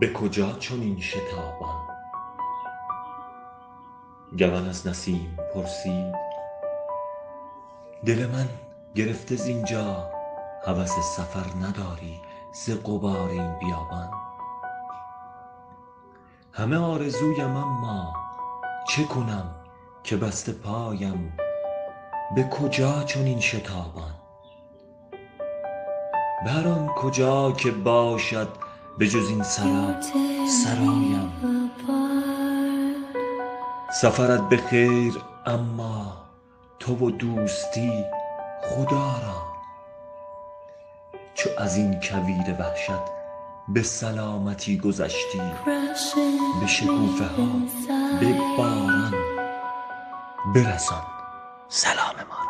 به کجا چنین شتابان گون از نسیم پرسید دل من گرفته زینجا هوس سفر نداری ز غبار این بیابان. همه آرزویم اما چه کنم که بسته پایم؟ به کجا چنین شتابان؟ به هر آن کجا که باشد به جز این سرا سرایم. سفرت به خیر اما تو و دوستی خدا را. چو از این کویر وحشت به سلامتی گذشتی به شکوفه ها به باران برسان. سلاما